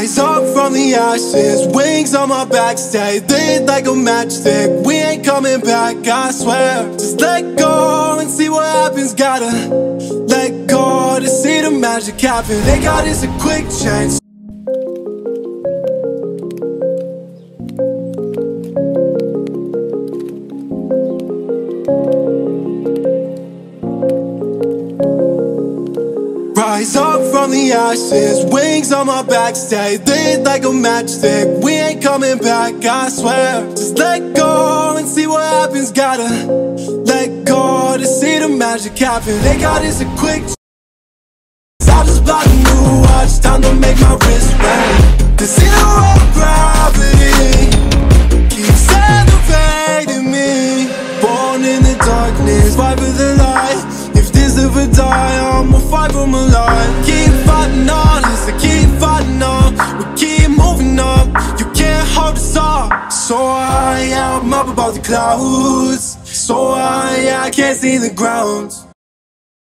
the ashes, wings on my back, stay lit like a matchstick. We ain't coming back, I swear. Just let go and see what happens. Gotta let go to see the magic happen. They got us a quick change. Rise up from the ashes, wings on my back, stay lit like a matchstick. We ain't coming back, I swear. Just let go and see what happens. Gotta let go to see the magic happen. They got us a quick. I just bought a new watch, time to make my wrist ring. The zero gravity keeps elevating me. Born in the darkness, fight for the light. If this ever die, I'ma fight for my life. Keep fighting on, I keep fighting on. We keep moving up, you can't hold us up. So high, I'm up above the clouds. So high, I can't see the ground.